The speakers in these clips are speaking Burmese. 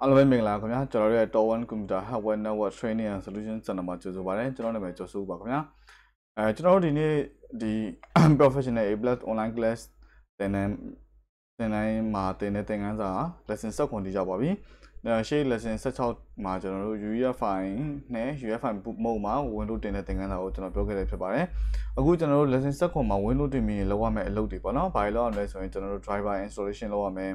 အားလုံးပဲမင်္ဂလာခင်ဗျာကျွန်တော်တို့ရဲ့ Tor 1 Computer Hardware Network Training and Solution Center မှာကြိုဆိုပါရစေကျွန်တော်နာမည်ကျော်စိုးပါခင်ဗျာအဲကျွန်တော်တို့ဒီနေ့ဒီ Professional A+ Online Class သင်တန်းသင်တန်းမှာသင်တဲ့သင်ခန်းစာ lesson 7ခွန်တည်ကြပါပြီအဲရှေ့ lesson 16မှာကျွန်တော်တို့ UEFI နဲ့ UEFI mode မှာ Windows တင်တဲ့သင်ခန်းစာကိုကျွန်တော်ပြောခဲ့တယ်ဖြစ်ပါတယ်အခုကျွန်တော်တို့ lesson 7ခွန်မှာ Windows တင်ပြီးလောက်ရမယ့်အလုပ်တွေပေါ့နော်ဘာလို့လဲဆိုရင်ကျွန်တော်တို့ driver installation လုပ်ရမယ်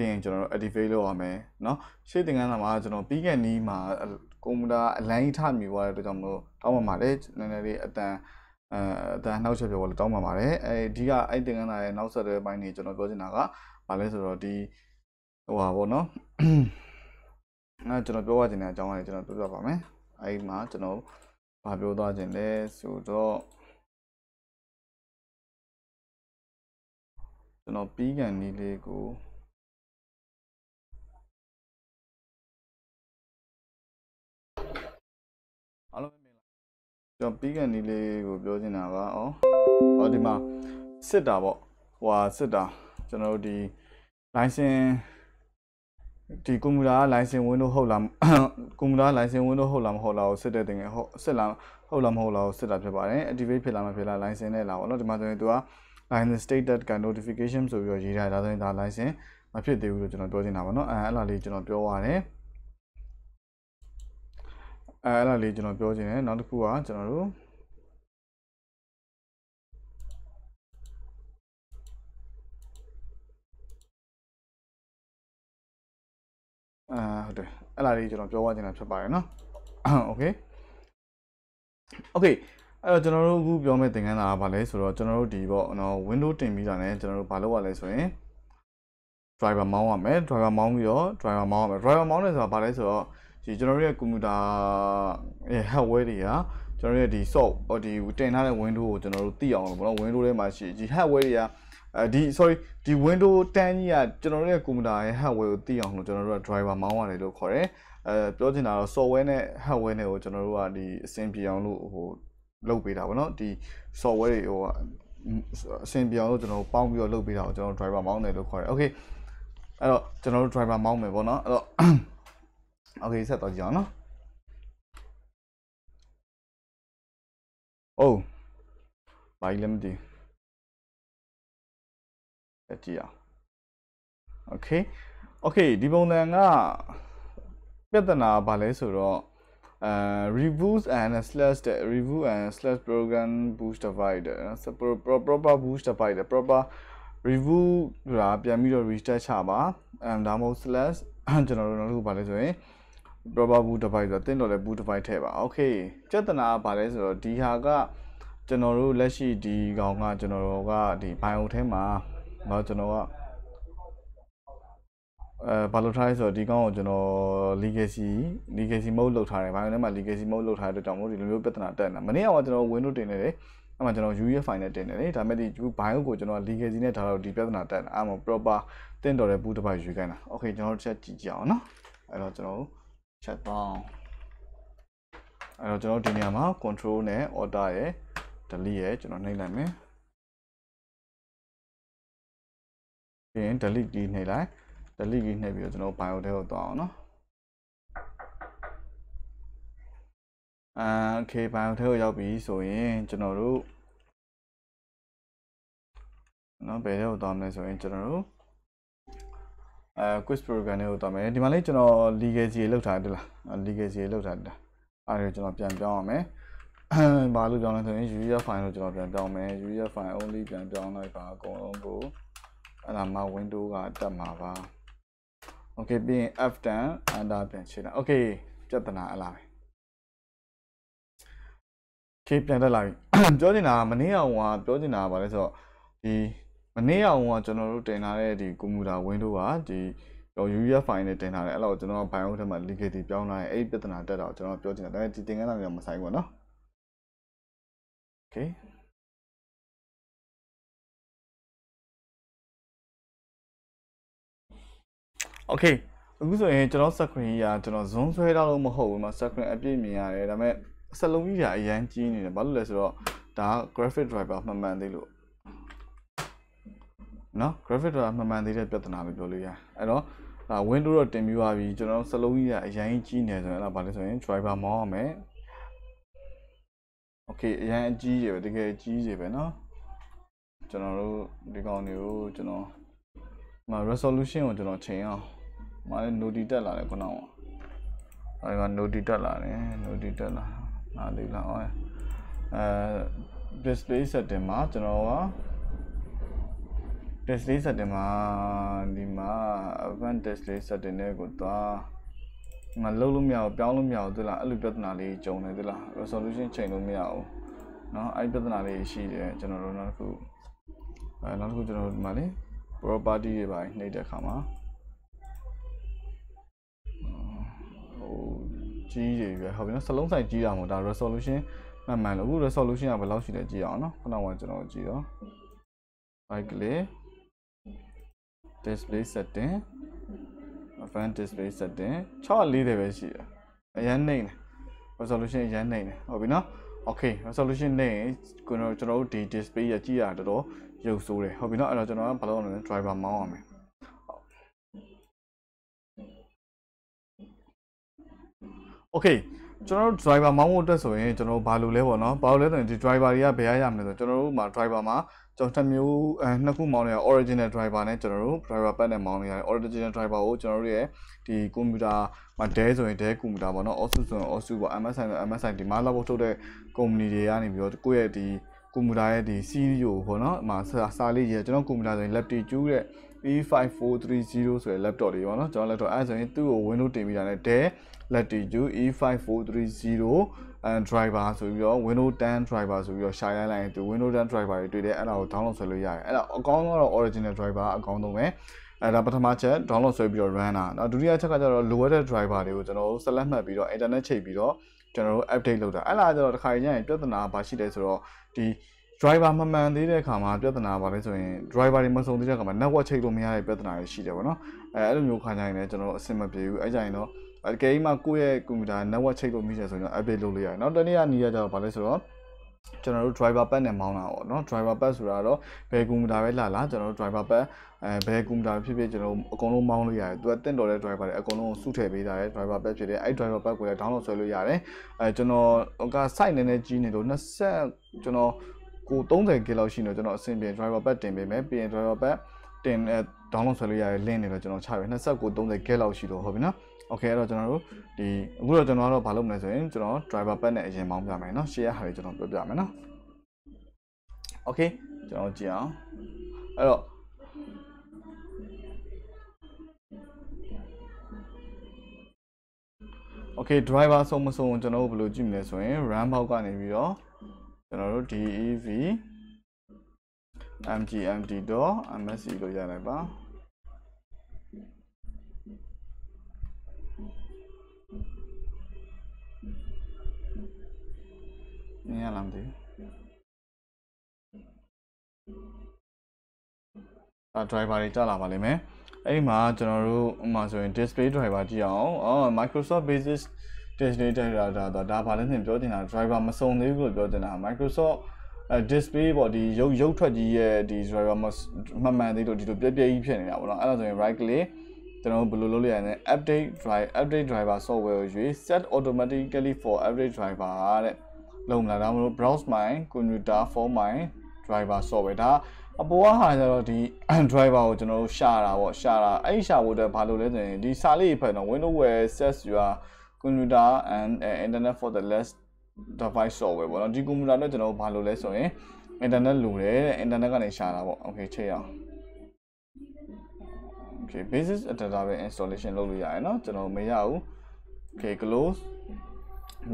ပြီးရင်ကျွန်တော်တို့ activate လုပ်ရမယ်เนาะရှေ့သင်ခန်းစာမှာကျွန်တော်ပြီးခဲ့နီးမှာကွန်ပျူတာအလိုင်းထမြူရတဲ့အတွက်ကြောင့်မလို့တောင်းပန်ပါတယ်နည်းနည်းလေးအတန်အဲအတန်နှောက်ချက်ပြောလို့တောင်းပန်ပါတယ်အဲဒီကအဲ့သင်ခန်းစာရဲ့နောက်ဆက်တွဲပိုင်းနေကျွန်တော်ပြောချင်တာကဘာလဲဆိုတော့ဒီဟိုပါဗောနော်အဲကျွန်တော်ပြောပြချင်တဲ့အကြောင်းအရာကျွန်တော်ပြောပြပါမယ်အဲ့ဒီမှာကျွန်တော်ဘာပြောသွားချင်လဲဆိုတော့ကျွန်တော်ပြီးကန်နီးလေးကို ကျွန်တော်ပြီးကန်နီးလေးကိုပြောချင်တာကဩဟောဒီမှာစစ်တာပေါ့ဟိုဟာစစ်တာကျွန်တော်တို့ဒီ license ဒီကွန်ပျူတာက license window ဟုတ်လားကွန်ပျူတာ license window ဟုတ်လားမဟုတ်လားကိုစစ်တဲ့တင်ငယ်ဟုတ်စစ်လားဟုတ်လားမဟုတ်လားကိုစစ်တာဖြစ်ပါတယ် activate ဖြစ်လားမဖြစ်လား license နဲ့လာပါတော့ဒီမှာဆိုရင်သူက license stated က notification ဆိုပြီးတော့ရေးထားတာဒါဆိုရင်ဒါ license မဖြစ်သေးဘူးလို့ကျွန်တော်ပြောချင်တာပါเนาะအဲအဲ့လားလေးကျွန်တော်ပြောရတယ် အဲအဲ့လားလေးကျွန်တော်ပြောချင်တယ်နောက်တစ်ခုကကျွန်တော်တို့အာဟုတ်တယ်အဲ့လားလေးကျွန်တော်ပြောသွားချင်တာဖြစ်ပါတယ်เนาะโอเคโอเคအဲ့တော့ကျွန်တော်တို့အခုပြောမယ့်သင်ခန်းစာကဘာလဲဆိုတော့ကျွန်တော်တို့ဒီပေါ့နော် window တင်ပြီးတာ ਨੇ ကျွန်တော်တို့ဘာလုပ်ရလဲဆိုရင် driver mount ရမယ် driver mount ပြီးတော့ driver mount ရမယ် driver mount လဲဆိုတာဘာလဲဆိုတော့ ဒီကျွန်တော်တို့ရဲ့ကွန်ပျူတာရဲ့ hardware တွေကကျွန်တော်တို့ရဲ့ဒီ soft ဟိုဒီတင်ထားတဲ့ window ကိုကျွန်တော်တို့သိအောင်လို့ပေါ့နော် window ထဲမှာရှိဒီ hardware တွေကအဲဒီ sorry ဒီ window 10ကြီးကကျွန်တော်တို့ရဲ့ကွန်ပျူတာရဲ့ hardware ကိုသိအောင်လို့ကျွန်တော်တို့က driver mount ရတယ်လို့ခေါ်တယ်အဲပြောချင်တာတော့ software နဲ့ hardware နဲ့ကိုကျွန်တော်တို့ကဒီအဆင်ပြေအောင်လို့ဟိုလုပ်ပေးတာပေါ့နော်ဒီ software တွေဟိုအဆင်ပြေအောင်လို့ကျွန်တော်ပေါင်းပြီးတော့လုပ်ပေးတာကိုကျွန်တော် driver mount တယ်လို့ခေါ်တယ် okay အဲ့တော့ကျွန်တော်တို့ driver မောင်းမယ်ပေါ့နော်အဲ့တော့ okay ဆက်တော့ကြည့်အောင်နော်အိုးဘာလဲမသိဆက်ကြည့်အောင် okay okay ဒီပုံစံကပြဿနာဘာလဲဆိုတော့အဲ reviews and slash တဲ့ review and slash program boost divider proper boost divider proper review ဆိုတာပြန်ပြီးတော့ restart ချပါအဲဒါမှမဟုတ် slash ကျွန်တော်တို့နောက်တစ်ခုပါလဲဆိုရင် proper boot device ဆိုတော့တင်းတော်လဲ boot device ထည့်ပါ okay ပြဿနာကဘာလဲဆိုတော့ဒီဟာကကျွန်တော်တို့လက်ရှိဒီကောင်ကကျွန်တော်တို့ကဒီ bio ထဲမှာเนาะကျွန်တော်ကအဲဘာလို့ထားလဲဆိုတော့ဒီကောင်ကိုကျွန်တော် legacy legacy mode လောက်ထားတယ် bio ထဲမှာ legacy mode လောက်ထားတဲ့အတွက်ကြောင့်မို့ဒီလိုမျိုးပြဿနာတက်နေတာမနေ့ကကျွန်တော် windows တင်နေတယ်အဲ့မှာကျွန်တော် UEFI နဲ့တင်တယ်လေဒါပေမဲ့ဒီ bio ကိုကျွန်တော် legacy နဲ့ထားတော့ဒီပြဿနာတက်တာအဲ့မှာ proper တင်တော်တဲ့ boot device ယူခိုင်းတာ okay ကျွန်တော်တို့ချက်ကြည့်ကြအောင်နော်အဲ့တော့ကျွန်တော်တို့ ချက်ပေါင်းအဲ့တော့ကျွန်တော်ဒီနေရာမှာ control နဲ့ order ရယ် delete ရယ်ကျွန်တော်နှိပ်လိုက်မယ်ပြီးရင် delete key နှိပ်လိုက် delete key နှိပ်ပြီးတော့ကျွန်တော် bio ထဲကိုသွားအောင်နော်အာ okay bio ထဲကိုရောက်ပြီဆိုရင်ကျွန်တော်တို့နော်ဘယ်ထဲကိုသွားမလဲဆိုရင်ကျွန်တော်တို့ အဲ quiz program တွေကိုသွားမယ်ဒီမှာလေးကျွန်တော် legacy လောက်ထားတယ်လား legacy လောက်ထားတယ်အဲ့ဒါကျွန်တော်ပြန်ပြောင်းရမယ်ဘာလို့ပြောင်းလဲဆိုရင် user file ကိုကျွန်တော်ပြန်ပြောင်းမယ် user file only ပြန်ပြောင်းလိုက်ပါအကုန်လုံးကိုအဲ့ဒါမှ window ကတက်မှာပါ okay ပြီးရင် f10 enter ပြန်ချိန်တာ okay ပြဿနာအလားပဲ okay ပြန်တက်လာပြီပြောနေတာမနေ့အောင်ကပြောနေတာကဘာလဲဆိုတော့ဒီမ နေ့အောင်ကကျွန်တော်တို့တင်ထားတဲ့ဒီကွန်ပျူတာ window ကဒီတော့ UEFI file နဲ့တင်ထားတယ်အဲ့တော့ကျွန်တော် BIOS ထဲမှာ legacy ပြောင်းလာရင်အဲ့ဒီပြဿနာတက်တော့ကျွန်တော်ပြောချင်တယ်ဒါပေမဲ့ဒီသင်ခန်းစာမျိုးမဆိုင်ဘူးเนาะ Okay โอเคအခုဆိုရင်ကျွန်တော် screen ကြီးကကျွန်တော် zoom ဆွဲထားလို့မဟုတ်ဘူးမှာ screen အပြည့်မြင်ရတယ်ဒါပေမဲ့စလုံးကြီးကအရန်ကြီးနေတယ်ဘာလို့လဲဆိုတော့ဒါ graphic driver မှန်မှန်သေးလို့ နော် graphic တော့အမှန်မှန်သေးတဲ့ပြဿနာလို့ပြောလို့ရအဲ့တော့ဒါ window တော့တင်ပြီးသွားပြီကျွန်တော်စလုံးကြီးကအရင်ကြီးနေဆိုရင်အဲ့ဒါဘာလဲဆိုရင် driver မောင်းရမယ် okay အရင်အကြီးကြီးပဲတကယ်ကြီးကြီးပဲနော်ကျွန်တော်တို့ဒီကောင်တွေကိုကျွန်တော်မှာ resolution ကိုကျွန်တော်ချိန်အောင်မာလည်း noti တက်လာတယ်ခုနကအဲဒီမှာ noti တက်လာတယ် noti တက်လာနားလေးလာအောင်အဲ display setting မှာကျွန်တော်က display setting မှာဒီမှာ advanced display setting နဲ့ကိုသွားငါလုံးလို့မရဘူးပြောင်းလို့မရဘူးသလားအဲ့လိုပြဿနာလေးကြုံနေသလား resolution ချိန်လို့မရဘူးเนาะအဲ့ပြဿနာလေးရှိတယ်ကျွန်တော်တို့နောက်တစ်ခုအဲနောက်တစ်ခုကျွန်တော်တို့ဒီမှာလေ property တွေပါနှိပ်တဲ့အခါမှာဟိုကြီးတွေပဲဟုတ်ပြီနော်စလုံးဆိုင်ကြီးတာမဟုတ်ဒါ resolution မှန်မှန်လို့အခု resolution ကဘယ်လောက်ရှိလဲကြည့်အောင်နော်ခုနကကျွန်တော်ကြည့်တော့ right click display setting advanced display setting 640တယ်ပဲရှိတယ်အရင်နေတယ် resolution အရင်နေတယ်ဟုတ်ပြီနော် okay resolution နေရင်ကျွန်တော်ကျွန်တော်တို့ဒီ display ရကြည့်ရတော်တော်ရုပ်ဆိုးတယ်ဟုတ်ပြီနော်အဲ့တော့ကျွန်တော်ကဘာလို့လဲ driver မောင်းအောင်မယ် okay ကျွန်တော်တို့ driver မောင်းဖို့အတွက်ဆိုရင်ကျွန်တော်တို့ဘာလို့လဲပေါ့နော်ဘာလို့လဲဆိုရင်ဒီ driver တွေကဘယ်ရရမလဲဆိုကျွန်တော်တို့မှာ driver မှာ ကျွန်တော်တစ်မျိုးအဲနှစ်ခုမောင်းနေတာ original driver နဲ့ကျွန်တော်တို့ driver pad နဲ့မောင်းနေရတယ် original driver ကိုကျွန်တော်တို့ရဲ့ဒီကွန်ပျူတာမှာ Dell ဆိုရင် Dell ကွန်ပျူတာပေါ့နော် Asus ဆိုရင် Asus ပေါ့ MSI ဆို MSI ဒီမှာလောက်ထုတ်တဲ့ company တွေကနေပြီးတော့ကိုယ့်ရဲ့ဒီကွန်ပျူတာရဲ့ဒီ series ကိုပေါ့နော်အမှစာလေးရေးကျွန်တော်ကွန်ပျူတာဆိုရင် laptop ကျူးတဲ့ E5430 ဆိုတဲ့ laptop တွေပေါ့နော်ကျွန်တော် laptop အဲဆိုရင်သူ့ကို Windows တင်ပြီးတာနဲ့ Dell Latitude E5430 and driver ဆိုပြီးတော့ Windows 10 driver ဆိုပြီးတော့ရှာရိုင်းလိုက်ရင်သူ Windows 10 driver တွေတွေ့တယ်အဲ့ဒါကို download ဆွဲလို့ရတယ်အဲ့ဒါအကောင်းဆုံးတော့ original driver အကောင်းဆုံးပဲအဲ့ဒါပထမချက် download ဆွဲပြီးတော့ run တာနော်ဒုတိယချက်ကကျတော့ lower driver တွေကိုကျွန်တော်တို့ select မှတ်ပြီးတော့ internet ချိန်ပြီးတော့ကျွန်တော်တို့ update လုပ်တာအဲ့ဒါကျတော့တစ်ခါရင်ပြဿနာဘာရှိလဲဆိုတော့ဒီ driver မမှန်သေးတဲ့အခါမှာပြဿနာပါလဲဆိုရင် driver တွေမစုံသေးတဲ့အခါမှာ network ချိန်လို့မရတဲ့ပြဿနာတွေရှိတယ်ပေါ့နော်အဲအဲ့လိုမျိုးခါကြရင်လည်းကျွန်တော်တို့အဆင်မပြေဘူးအဲ့ကြရင်တော့အကယ်၍မှကိုယ့်ရဲ့ကွန်ပျူတာ network ချိတ်လို့မိတယ်ဆိုရင်တော့ update လုပ်လို့ရတယ်။နောက်တနေ့ကနေရကြတော့ဗာလဲဆိုတော့ကျွန်တော်တို့ driver pad နဲ့မောင်းတာပေါ့နော် driver pad ဆိုတာတော့ဘယ်ကွန်ပျူတာပဲလာလာကျွန်တော်တို့ driver pad အဲဘယ်ကွန်ပျူတာဖြစ်ဖြစ်ကျွန်တော်အကုန်လုံးမောင်းလို့ရတယ်သူကတင့်တော်တဲ့ driver တွေအကုန်လုံးစုထည့်ပေးတာလေ driver pad ဖြစ်တယ်အဲ့ driver pad ကိုလည်း download ဆွဲလို့ရတယ်အဲကျွန်တော်က site နည်းနည်းကြီးနေလို့20ကျွန်တော် ကို30 GB လောက်ရှိနေတော့ကျွန်တော်အဆင်ပြေ driver pad တင်ပေးမယ်ပြီးရင် driver pad တင်အဲ download ဆွဲလို့ရတဲ့ link တွေတော့ကျွန်တော်ချပေး29 30 GB လောက်ရှိတော့ဟုတ်ပြီနော် okay အဲ့တော့ကျွန်တော်တို့ဒီအခုတော့ကျွန်တော်ကတော့မလုပ်မလဲဆိုရင်ကျွန်တော် driver pad နဲ့အရင်မောင်းပြမယ်เนาะ share ဟာလေးကျွန်တော်ပြောပြမယ်เนาะ okay ကျွန်တော်ကြည့်အောင်အဲ့တော့ okay driver ဆုံးမဆုံးကျွန်တော်တို့ဘယ်လိုကြည့်မလဲဆိုရင် run ဘောက်ကနေပြီးတော့ ကျွန်တော်တို့ dev mgmd.msc လို့ရလိုက်ပါမြင်ရလားမသိဘူးအဲ driver တွေကြာလာပါလိမ့်မယ်အဲ့ဒီမှာကျွန်တော်တို့ဥမာဆိုရင် display driver ကြည့်အောင်အော် Microsoft Basic display driver ဒါဒါဘာလဲသင်ပြောချင်တာ driver မစုံသေးဘူးလို့ပြောချင်တာ Microsoft အဲ display ပေါ့ဒီရုပ်ရုပ်ထွက်ကြီးရဲ့ဒီ driver မမှန်သေးလို့ဒီလိုပြည့်ပြည့်ကြီးဖြစ်နေတာပေါ့နော်အဲ့ဒါဆိုရင် right click ကျွန်တော်ဘယ်လိုလုပ်လို့ရလဲ update drive update driver software ကိုရွေး set automatically for update driver တဲ့လုံးလာဒါမှမဟုတ် browse my computer for my driver software ဒါအပေါ်ကဟာကျတော့ဒီ driver ကိုကျွန်တော်တို့ရှာတာပေါ့ရှာတာအဲ့ရှာဖို့အတွက်ဘာလို့လဲဆိုရင်ဒီစာလေးဖတ်တော့ Windows will set your computer and uh, internet for the last device software ပေါ့နော်ဒီ computer တော့ကျွန်တော်ဘာလို့လဲဆိုရင် internet လိုတယ်တဲ့ internet ကနေရှာတာပေါ့ okay ချိန်အောင် okay basis database installation လုပ်လို့ရတယ်เนาะကျွန်တော်မရဘူး okay close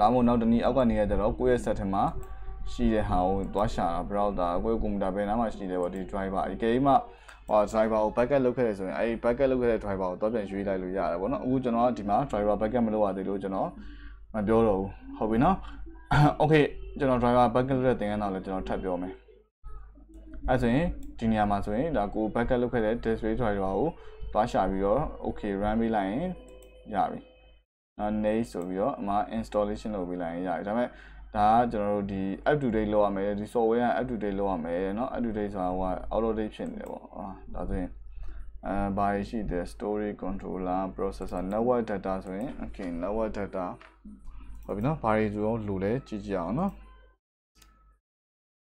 ဒါမှမဟုတ်နောက်တနည်းအောက်ကနေရကြတော့ကိုယ့်ရဲ့ set ထဲမှာ ရှိတဲ့ဟာကိုသွားရှာတာ browser ကိုယ့်ကွန်ပျူတာဘယ်နားမှာရှိတယ်ပေါ့ဒီ driver ဒီကိမှဟော driver ကို backup လုပ်ခဲ့တယ်ဆိုရင်အဲဒီ backup လုပ်ခဲ့တဲ့ driver ကိုတော့ပြန်ရွေးလိုက်လို့ရတယ်ပေါ့နော်အခုကျွန်တော်ကဒီမှာ driver backup မလုပ်ရသေးလို့ကျွန်တော်မပြောတော့ဘူးဟုတ်ပြီနော် okay ကျွန်တော် driver backup လုပ်တဲ့သင်ခန်းတော့လည်းကျွန်တော်ထပ်ပြောမယ်အဲဆိုရင်ဒီနေရာမှာဆိုရင်ဒါကို backup လုပ်ခဲ့တဲ့ display driver ကိုသွားရှာပြီးတော့ okay run ပေးလိုက်ရင်ရပြီနော် next ဆိုပြီးတော့အမှ installation လုပ်ပေးလိုက်ရင်ရတယ်ဒါပေမဲ့ ဒါကကျွန်တော်တို့ဒီ up to date လုပ်ရမယ်ဒီ software က up to date လုပ်ရမယ်เนาะ up to date ဆိုတာဟိုက out of date ဖြစ်နေတယ်ပေါ့အာဒါဆိုရင် အဲဘာတွေရှိတယ် story controller processor network data ဆိုရင် okay network data ဟုတ်ပြီနော်ဘာတွေဆိုတော့လိုလဲကြည့်ကြည့်အောင်နော်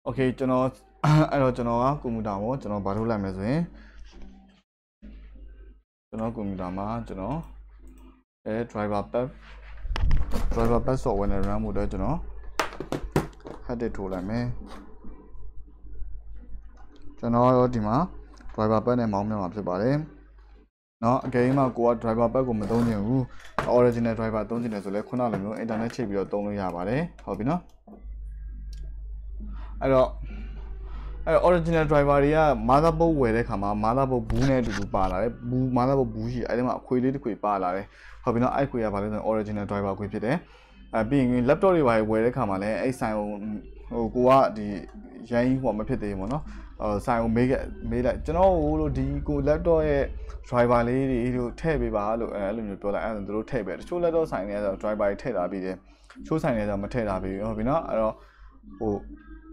okay ကျွန်တော်အဲ့တော့ကျွန်တော်ကကွန်ပျူတာပေါ့ကျွန်တော်ဘာလုပ်လိုက်မလဲဆိုရင်ကျွန်တော်ကွန်ပျူတာမှာကျွန်တော်အဲ driver pack driver pack software နဲ့ run ဖို့အတွက်ကျွန်တော် head ထိုးလိုက်မယ်ကျွန်တော်ရောဒီမှာ driver pack နဲ့မောင်းမြမှာဖြစ်ပါတယ်เนาะအကယ်၍မှကိုက driver pack ကိုမသုံးချင်ဘူး original driver သုံးချင်တယ်ဆိုလဲခုနလိုမျိုး internet ချိတ်ပြီးတော့သုံးလို့ရပါတယ်ဟုတ်ပြီเนาะအဲ့တော့အဲ့ original driver တွေက motherboard ဝယ်တဲ့ခါမှာ motherboard ဘူးနဲ့အတူတူပါလာတယ်ဘူး motherboard ဘူးရှိအဲ့ဒီမှာအခွေလေးတစ်ခွေပါလာတယ်ဟုတ်ပြီเนาะအဲ့ခွေကဘာလဲဆိုရင် original driver ခွေဖြစ်တယ် အဲပြီးရင် laptop တွေပါဝယ်တဲ့ခါမှာလည်းအဲ့ဆိုင်ဟိုဟိုကိုကဒီရိုင်းဟိုမဖြစ်သေးဘူးပေါ့နော်အဲဆိုင်ကိုမေးခဲ့မေးလိုက်ကျွန်တော်ဟိုလို့ဒီကို laptop ရဲ့ driver လေးတွေတို့ထည့်ပေးပါလို့အဲအဲ့လိုမျိုးပြောလိုက်အဲ့ဒါသူတို့ထည့်ပေးတချို့ laptop ဆိုင်တွေကတော့ driver တွေထည့်ထားပြီးတယ်ချိုးဆိုင်တွေကတော့မထည့်ထားပြီးဟုတ်ပြီနော်အဲ့တော့ဟို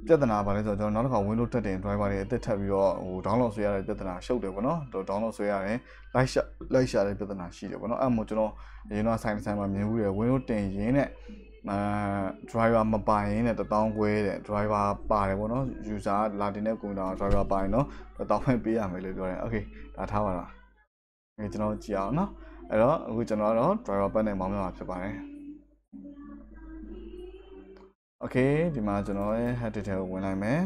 ပြဿနာပါလဲဆိုတော့ကျွန်တော်နောက်တစ်ခါ Windows တက်တင် driver တွေအသစ်ထပ်ပြီးတော့ဟို download ဆွဲရတဲ့ပြဿနာရှုပ်တယ်ပေါ့နော်တော့ download ဆွဲရတယ် light ရှာ light ရှာတဲ့ပြဿနာရှိတယ်ပေါ့နော်အဲ့မို့ကျွန်တော်အရင်တော့ဆိုင်ဆိုင်မှာမြင်ဘူးတယ် Windows တင်ရင်းနဲ့အဲ driver မပါရင်တဲ့1000ခွဲတဲ့ driver ပါတယ်ပေါ့နော် user လာတင်တဲ့ကွန်ပျူတာ driver ပါရင်တော့1000ပဲပေးရမယ်လို့ပြောတယ် okay ဒါထားပါတော့အဲကျွန်တော်ကြည့်အောင်နော်အဲ့တော့အခုကျွန်တော်တော့ driver ပတ်နဲ့မောင်းပြမှာဖြစ်ပါတယ် okay ဒီမှာကျွန်တော်ရဲ့ head detail ကိုဝင်လိုက်မယ်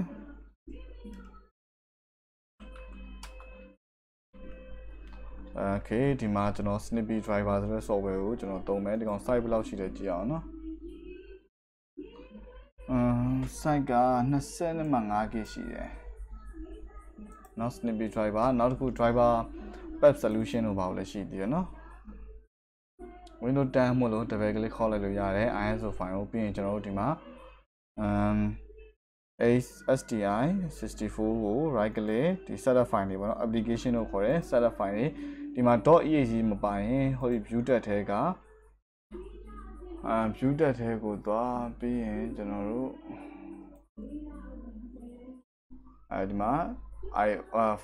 okay ဒီမှာကျွန်တော် snippy driver ဆိုတဲ့ software ကိုကျွန်တော်သုံးမယ်ဒီကောင် site ဘယ်လောက်ရှိတယ်ကြည့်အောင်နော်အမ် site က20မှ5 gig ရှိတယ်နော် snippy driver နောက်တစ်ခု driver pep solution လို့ပါလို့လည်းရှိသေးတယ်နော် Windows 10မို့လို့ double click ခေါက်လိုက်လို့ရတယ် ISO file ကိုပြီးရင်ကျွန်တော်တို့ဒီမှာ um STI 64ကို right click ဒီ setup file တွေပေါ့နော် application လို့ခေါ်တယ် setup file တွေဒီမှာ .exe မပါရင်ဟိုဒီ view tab ထဲကအာ view tab ထဲကိုသွားပြီးရင်ကျွန်တော်တို့အဲဒီမှာ i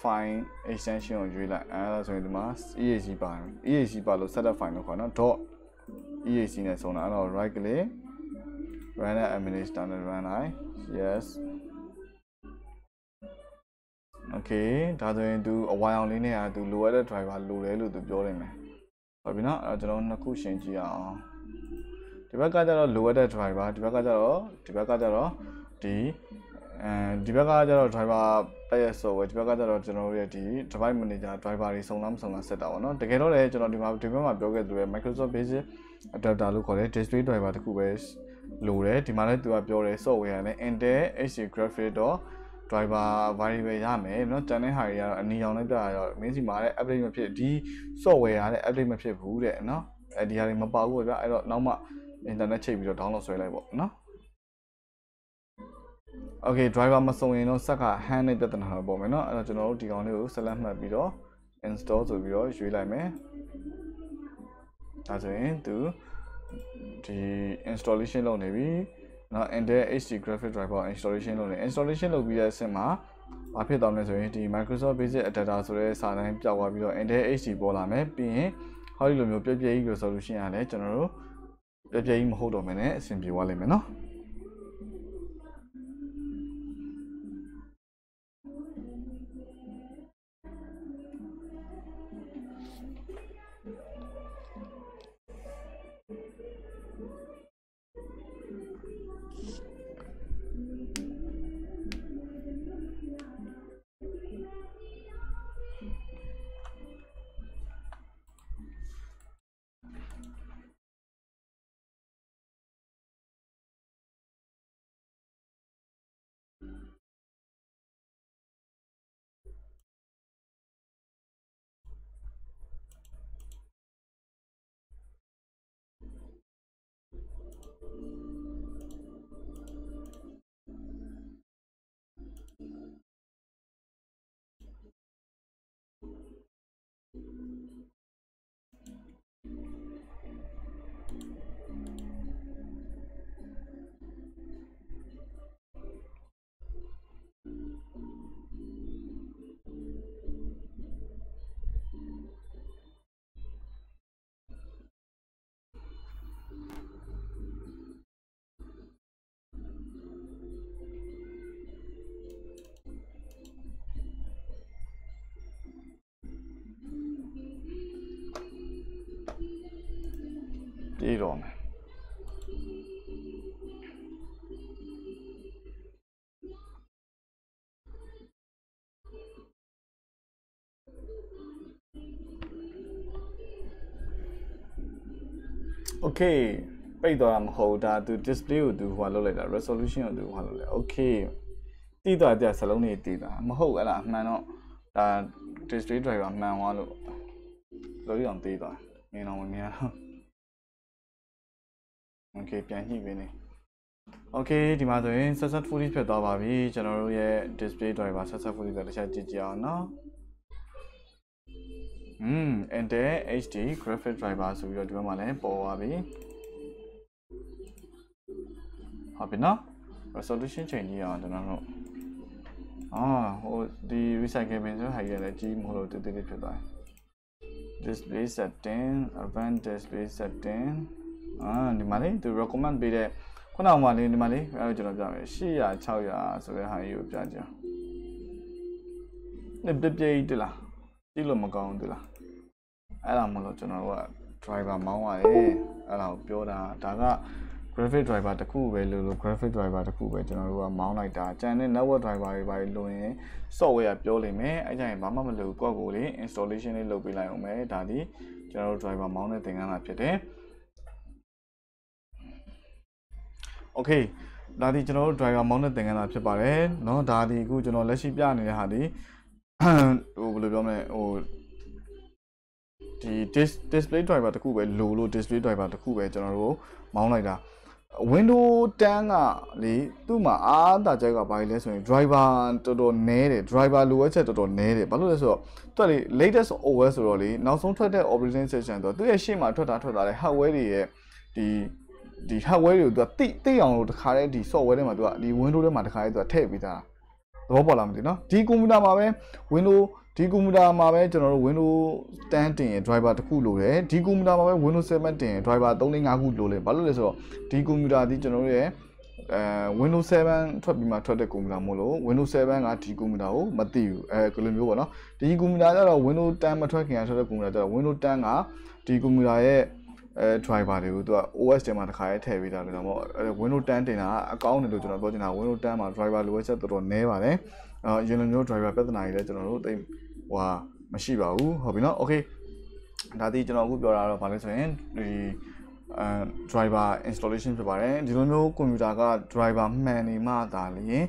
file extension ကိုရွေးလိုက်အဲဒါဆိုရင်ဒီမှာ exe ပါ exe ပါလို့ setup file လို့ခေါ်နော် .exe နဲ့ဆုံးတာအဲ့တော့ right click run administrator run i yes okay ဒါဆိုရင်သူအဝိုင်အောင်လေးနဲ့ကသူလိုအပ်တဲ့ driver လိုတယ်လို့သူပြောနေမယ်ဟုတ်ပြီနော်အဲ့တော့ကျွန်တော်နှစ်ခုရှင်းကြည့်အောင်ဒီဘက်ကကျတော့လိုအပ်တဲ့ driver ဒီဘက်ကကျတော့ဒီဘက်ကကျတော့ဒီအဲဒီဘက်ကကျတော့ driver ပတ်ရဆိုပဲဒီဘက်ကကျတော့ကျွန်တော်တို့ရဲ့ဒီ device manager driver တွေစုံလားမစုံလားဆက်တာပေါ့နော်တကယ်တော့လည်းကျွန်တော်ဒီမှာဒီဘက်မှာပြောခဲ့သလိုပဲ Microsoft Basic adapter လို့ခေါ်တဲ့ display driver တခုပဲ လိုတယ်ဒီမှာလည်းသူကပြောတယ် software နဲ့ Intel HD graphic တော့ driver variable ရမယ်เนาะတန်တဲ့ဟာတွေကတော့အနီရောင်နဲ့ပြရတော့မင်းစီမှာလည်း update မဖြစ်ဒီ software ကလည်း update မဖြစ်ဘူးတဲ့เนาะအဲဒီဟာတွေမပါဘူးဗျအဲ့တော့နောက်မှ internet ချိန်ပြီးတော့ download ဆွဲလိုက်ပေါ့เนาะ okay driver မစုံရင်တော့စက်က hand နဲ့ပြဿနာတော့ပေါ့မယ်เนาะအဲ့တော့ကျွန်တော်တို့ဒီကောင်လေးကို select မှတ်ပြီးတော့ install ဆိုပြီးတော့ရွေးလိုက်မယ်ဒါဆိုရင်သူ ဒီ installation လုပ်နေပြီနော် Intel HD graphic driver installation လုပ်နေ installation လုပ်ပြီးတဲ့အဆင့်မှာဘာဖြစ်သွားမလဲဆိုရင်ဒီ Microsoft Basic Adapter ဆိုတဲ့စာတမ်းပြောက်သွားပြီးတော့ Intel HD ပေါ်လာမယ်ပြီးရင်ဟောဒီလိုမျိုးပြည့်ပြည့်ကြီး resolution ရလဲကျွန်တော်တို့ပြည့်ပြည့်ကြီးမဟုတ်တော့မနဲ့အဆင်ပြေသွားလိမ့်မယ်နော် ပြေးတော့မယ်โอเคပိတ်သွားတာမဟုတ်ဒါသူ display ကိုသူဟိုလုပ်လိုက်တာ resolution ကိုသူဟိုလုပ်လိုက် okay တည်သွားတဲ့စလုံးတွေတည်တာမဟုတ်အဲ့လားအမှန်တော့ဒါ display driver မှန်သွားလို့လို့ရအောင်တည်သွားမြင်တော့မမြင်တော့ okay ပြန်ညှိပေးနေ okay ဒီမှာဆိုရင် successfully ဖြစ်သွားပါပြီကျွန်တော်တို့ရဲ့ display driver successfully ဆိုတစ်ချက်ကြည့်ကြည့်အောင်နော်อืม Intel HD graphic driver ဆိုပြီးတော့ဒီဘက်မှာလည်းပေါ်သွားပြီဟုတ်ပြီနော် resolution ချိန်ကြည့်အောင်ကျွန်တော်တို့အာဟိုဒီ recycle bin ဆိုဟာရလည်းကြီးမဟုတ်လို့တိတိလေးဖြစ်သွားတယ် display setting advanced display setting အာဒီမှာလေသူ recommend ပေးတဲ့ခုနကမှလေးဒီမှာလေးအဲကျွန်တော်ပြမယ်800 600ဆိုတဲ့ဟာကြီးကိုပြကြအောင်နေပြပြတလားကြည့်လို့မကောင်းဘူးလားအဲ့ဒါမလို့ကျွန်တော်တို့က driver မောင်းရတယ်အဲ့ဒါကိုပြောတာဒါက graphic driver တခုပဲလို့လို့ graphic driver တခုပဲကျွန်တော်တို့ကမောင်းလိုက်တာကျန်တဲ့ network driver တွေပါလို့ရင် software ကပြောလိမ့်မယ်အဲ့ကြရင်ဘာမှမလုပ်ကိုယ့်ကိုယ်လေး installation လေးလုပ်ပေးလိုက်အောင်မယ်ဒါဒီကျွန်တော်တို့ driver မောင်းတဲ့သင်ခန်းစာဖြစ်တယ် okay ဒါဒီကျွန်တော်တို့ driver မောင်းတဲ့သင်ခန်းစာဖြစ်ပါတယ်เนาะဒါဒီအခုကျွန်တော်လက်ရှိပြနေတဲ့ဟာဒီဟိုဘယ်လိုပြောမလဲဟိုဒီ display driver တခုပဲလိုလို့ display driver တခုပဲကျွန်တော်တို့မောင်းလိုက်တာ window 10ကလေသူ့မှာအားတာချက်ကဘာလဲဆိုရင် driver တော်တော်နည်းတယ် driver လိုအပ်ချက်တော်တော်နည်းတယ်ဘာလို့လဲဆိုတော့သူကလေ latest OS ဆိုတော့လေနောက်ဆုံးထွက်တဲ့ operating system ဆိုတော့သူ့ရဲ့ရှေ့မှာထွက်တာထွက်တာလေ hardware တွေရဲ့ဒီ ဒီ hardware တွေကိုသူကတိတိအောင်လို့တခါတည်းဒီ software ထဲမှာသူကဒီ window ထဲမှာတခါတည်းသူကထည့်ပေးတာသဘောပေါက်လားမသိနော်ဒီကွန်ပျူတာမှာပဲ window ဒီကွန်ပျူတာမှာပဲကျွန်တော်တို့ Windows 10တင်ရင် driver တစ်ခုလိုတယ်ဒီကွန်ပျူတာမှာပဲ Windows 7တင်ရင် driver 3-5ခုလိုတယ်ဘာလို့လဲဆိုတော့ဒီကွန်ပျူတာဒီကျွန်တော်တို့ရဲ့အဲ Windows 7ထွက်ပြီးမှထွက်တဲ့ကွန်ပျူတာမို့လို့ Windows 7ကဒီကွန်ပျူတာကိုမသိဘူးအဲလိုမျိုးပေါ့နော်ဒီကွန်ပျူတာကျတော့ Windows 10မထွက်ခင်ကထွက်တဲ့ကွန်ပျူတာကျတော့ Windows 10ကဒီကွန်ပျူတာရဲ့ အဲ driver တွေကိုသူက OS ထဲမှာတခါရဲထည့်ပေးတာလည်းတော့မဟုတ် Windows 10တင်တာအကောင်းတယ်လို့ကျွန်တော်ပြောချင်တာ Windows 10မှာ driver လိုအပ်ချက်တော်တော်နည်းပါတယ်အရင်လိုမျိုး driver ပြဿနာတွေလည်းကျွန်တော်တို့သိဟွာမရှိပါဘူးဟုတ်ပြီနော် okay ဒါဒီကျွန်တော်အခုပြောတာတော့ဘာလဲဆိုရင်ဒီအဲ driver installation ဖြစ်ပါတယ်ဒီလိုမျိုး computer က driver မှန်နေမှသာလျှင်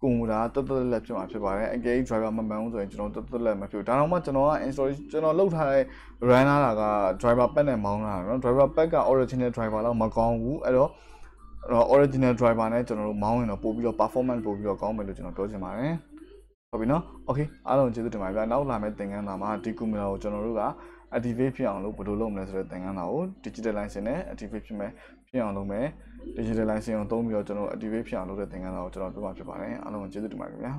ကွန်ပျူတာတက်တက်လက်ဖြစ်မှာဖြစ်ပါတယ်အကယ် driver မမှန်ဘူးဆိုရင်ကျွန်တော်တက်တက်လက်မဖြစ်ဘူးဒါတော့မှကျွန်တော်က installation ကျွန်တော်လုပ်ထားတဲ့ runner တာက driver pack နဲ့မောင်းတာเนาะ driver pack က original driver လောက်မကောင်းဘူးအဲ့တော့ original driver နဲ့ကျွန်တော်တို့မောင်းရင်တော့ပို့ပြီးတော့ performance ပို့ပြီးတော့ကောင်းမယ်လို့ကျွန်တော်ပြောချင်ပါတယ်ဟုတ်ပြီနော်โอเคအားလုံးကျေးဇူးတင်ပါတယ်ဗျာနောက်လာမယ့်သင်ခန်းစာမှာဒီကွန်ပျူတာကိုကျွန်တော်တို့က activate ဖြစ်အောင်လို့ဘယ်လိုလုပ်မလဲဆိုတဲ့သင်ခန်းစာကို digital license နဲ့ activate ဖြစ်မယ်ဖြစ်အောင်လုပ်မယ် digital license ကိုသုံးပြီးတော့ကျွန်တော် activate ဖြစ်အောင်လုပ်တဲ့သင်ခန်းစာကိုကျွန်တော်ပြောမှာဖြစ်ပါတယ်အားလုံးကျေးဇူးတင်ပါတယ်ဗျာ